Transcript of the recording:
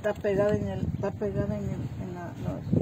está pegada en el, está pegada en el, en la, no.